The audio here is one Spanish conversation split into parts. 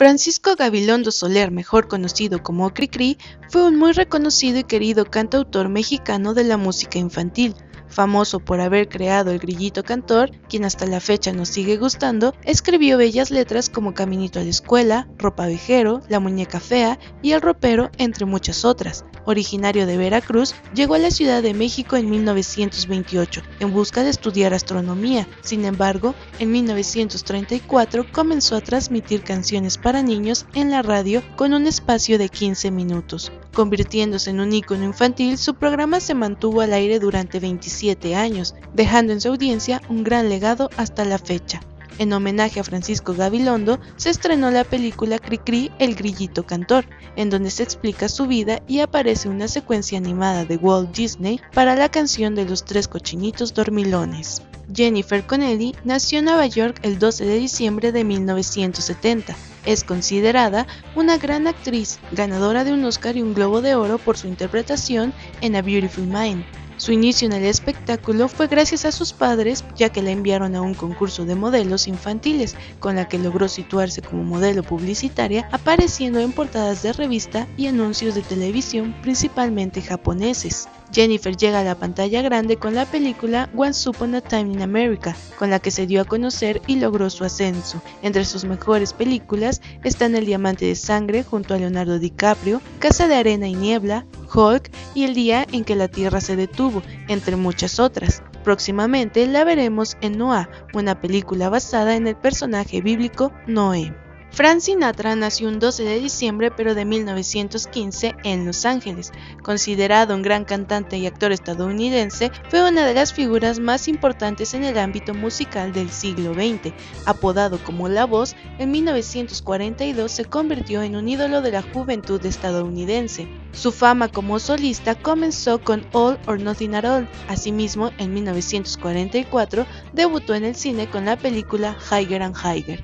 Francisco Gabilondo Soler, mejor conocido como Cricri, fue un muy reconocido y querido cantautor mexicano de la música infantil. Famoso por haber creado el grillito cantor, quien hasta la fecha nos sigue gustando, escribió bellas letras como Caminito a la escuela, Ropa vejero, La muñeca fea y El ropero, entre muchas otras. Originario de Veracruz, llegó a la Ciudad de México en 1928 en busca de estudiar astronomía. Sin embargo, en 1934 comenzó a transmitir canciones para niños en la radio con un espacio de 15 minutos. Convirtiéndose en un ícono infantil, su programa se mantuvo al aire durante 27 años, dejando en su audiencia un gran legado hasta la fecha. En homenaje a Francisco Gabilondo, se estrenó la película Cricri El Grillito Cantor, en donde se explica su vida y aparece una secuencia animada de Walt Disney para la canción de los tres cochinitos dormilones. Jennifer Connelly nació en Nueva York el 12 de diciembre de 1970. Es considerada una gran actriz, ganadora de un Oscar y un Globo de Oro por su interpretación en A Beautiful Mind. Su inicio en el espectáculo fue gracias a sus padres, ya que la enviaron a un concurso de modelos infantiles, con la que logró situarse como modelo publicitaria, apareciendo en portadas de revista y anuncios de televisión, principalmente japoneses. Jennifer llega a la pantalla grande con la película Once Upon a Time in America, con la que se dio a conocer y logró su ascenso. Entre sus mejores películas están El Diamante de Sangre junto a Leonardo DiCaprio, Casa de Arena y Niebla, Hulk y El Día en que la Tierra se detuvo, entre muchas otras. Próximamente la veremos en Noah, una película basada en el personaje bíblico Noé. Frank Sinatra nació un 12 de diciembre pero de 1915 en Los Ángeles. Considerado un gran cantante y actor estadounidense, fue una de las figuras más importantes en el ámbito musical del siglo XX. Apodado como La Voz, en 1942 se convirtió en un ídolo de la juventud estadounidense. Su fama como solista comenzó con All or Nothing at All. Asimismo, en 1944 debutó en el cine con la película Higher and Higher.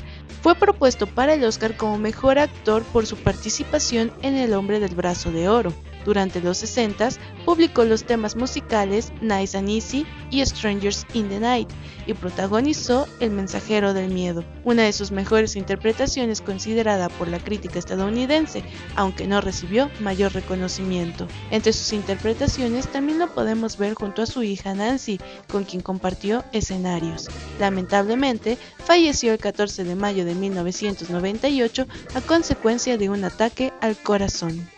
Fue propuesto para el Oscar como mejor actor por su participación en El hombre del brazo de oro. Durante los 60 publicó los temas musicales Nice and Easy y Strangers in the Night y protagonizó El mensajero del miedo, una de sus mejores interpretaciones considerada por la crítica estadounidense, aunque no recibió mayor reconocimiento. Entre sus interpretaciones también lo podemos ver junto a su hija Nancy, con quien compartió escenarios. Lamentablemente, falleció el 14 de mayo de 1998 a consecuencia de un ataque al corazón.